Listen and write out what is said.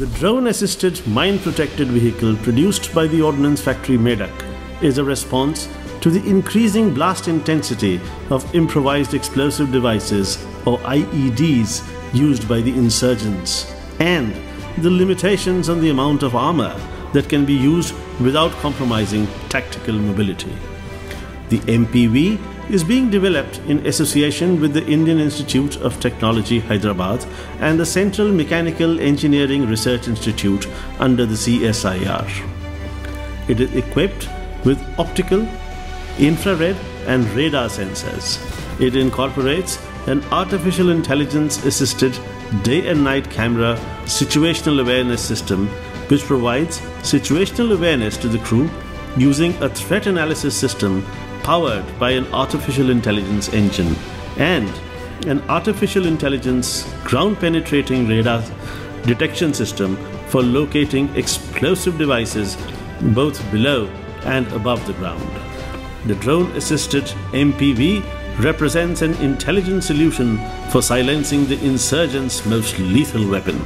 The drone assisted mine protected vehicle produced by the Ordnance Factory Medak is a response to the increasing blast intensity of improvised explosive devices or IEDs used by the insurgents and the limitations on the amount of armor that can be used without compromising tactical mobility. The MPV is being developed in association with the Indian Institute of Technology Hyderabad and the Central Mechanical Engineering Research Institute under the CSIR. It is equipped with optical, infrared, and radar sensors. It incorporates an artificial intelligence assisted day and night camera situational awareness system which provides situational awareness to the crew using a threat analysis system powered by an artificial intelligence engine and an artificial intelligence ground penetrating radar detection system for locating explosive devices both below and above the ground. The drone assisted MPV represents an intelligent solution for silencing the insurgents' most lethal weapon.